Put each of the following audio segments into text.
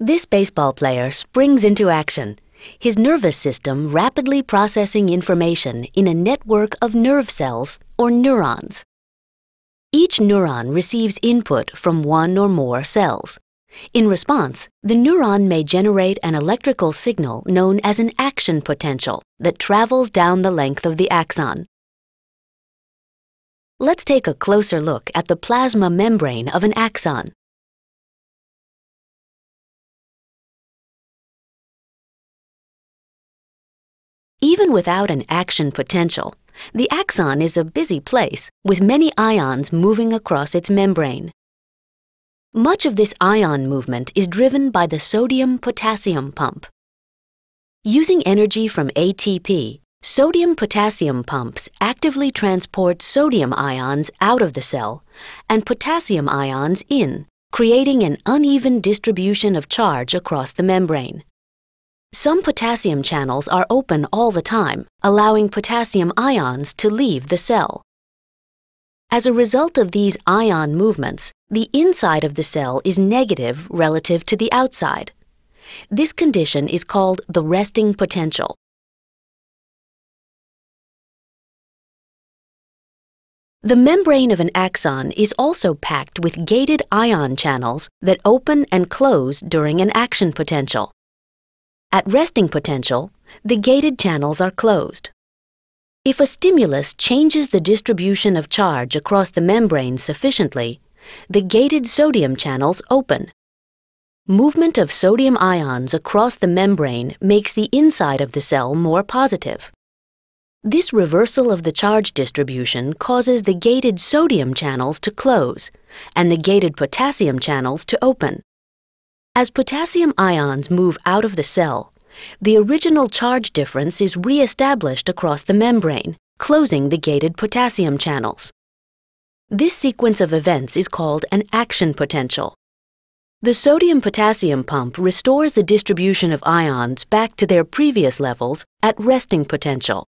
This baseball player springs into action, his nervous system rapidly processing information in a network of nerve cells or neurons. Each neuron receives input from one or more cells. In response, the neuron may generate an electrical signal known as an action potential that travels down the length of the axon. Let's take a closer look at the plasma membrane of an axon. Even without an action potential, the axon is a busy place with many ions moving across its membrane. Much of this ion movement is driven by the sodium-potassium pump. Using energy from ATP, sodium-potassium pumps actively transport sodium ions out of the cell and potassium ions in, creating an uneven distribution of charge across the membrane. Some potassium channels are open all the time, allowing potassium ions to leave the cell. As a result of these ion movements, the inside of the cell is negative relative to the outside. This condition is called the resting potential. The membrane of an axon is also packed with gated ion channels that open and close during an action potential. At resting potential, the gated channels are closed. If a stimulus changes the distribution of charge across the membrane sufficiently, the gated sodium channels open. Movement of sodium ions across the membrane makes the inside of the cell more positive. This reversal of the charge distribution causes the gated sodium channels to close and the gated potassium channels to open. As potassium ions move out of the cell, the original charge difference is re-established across the membrane, closing the gated potassium channels. This sequence of events is called an action potential. The sodium-potassium pump restores the distribution of ions back to their previous levels at resting potential.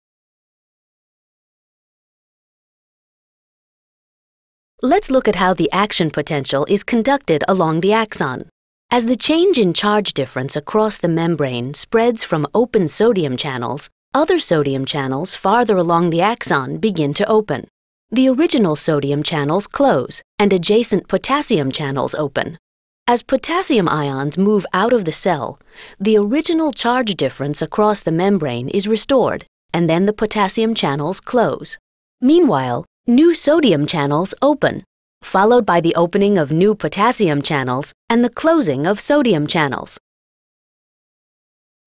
Let's look at how the action potential is conducted along the axon. As the change in charge difference across the membrane spreads from open sodium channels, other sodium channels farther along the axon begin to open. The original sodium channels close and adjacent potassium channels open. As potassium ions move out of the cell, the original charge difference across the membrane is restored, and then the potassium channels close. Meanwhile, new sodium channels open, followed by the opening of new potassium channels and the closing of sodium channels.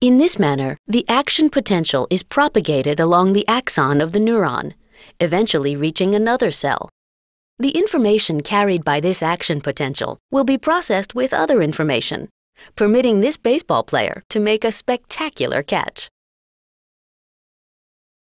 In this manner, the action potential is propagated along the axon of the neuron, eventually reaching another cell. The information carried by this action potential will be processed with other information, permitting this baseball player to make a spectacular catch.